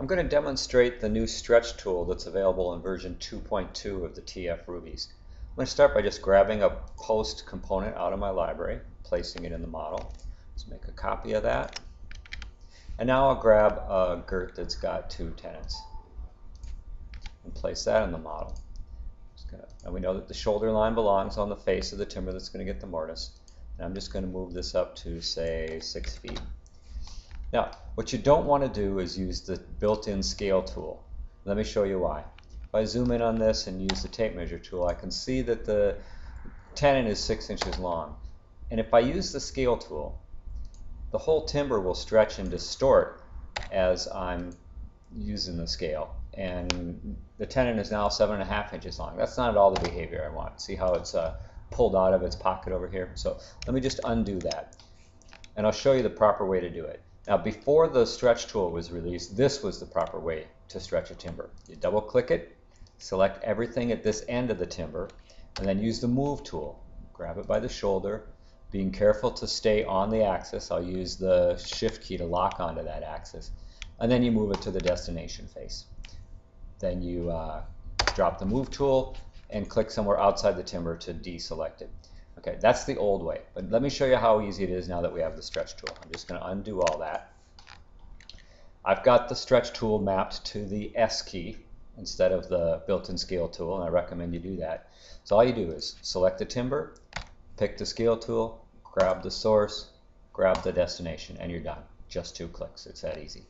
I'm going to demonstrate the new stretch tool that's available in version 2.2 of the TF Rubies. I'm going to start by just grabbing a post component out of my library, placing it in the model. Let's make a copy of that. And now I'll grab a girt that's got two tenons and place that in the model. Gonna, and we know that the shoulder line belongs on the face of the timber that's going to get the mortise. And I'm just going to move this up to, say, 6 feet. Now, what you don't want to do is use the built-in scale tool. Let me show you why. If I zoom in on this and use the tape measure tool, I can see that the tenon is 6 inches long. And if I use the scale tool, the whole timber will stretch and distort as I'm using the scale. And the tenon is now seven and a half inches long. That's not at all the behavior I want. See how it's uh, pulled out of its pocket over here? So let me just undo that. And I'll show you the proper way to do it. Now before the stretch tool was released, this was the proper way to stretch a timber. You double click it, select everything at this end of the timber, and then use the move tool. Grab it by the shoulder, being careful to stay on the axis. I'll use the shift key to lock onto that axis. And then you move it to the destination face. Then you uh, drop the move tool and click somewhere outside the timber to deselect it. Okay, that's the old way. But let me show you how easy it is now that we have the stretch tool. I'm just going to undo all that. I've got the stretch tool mapped to the S key instead of the built-in scale tool, and I recommend you do that. So all you do is select the timber, pick the scale tool, grab the source, grab the destination, and you're done. Just two clicks. It's that easy.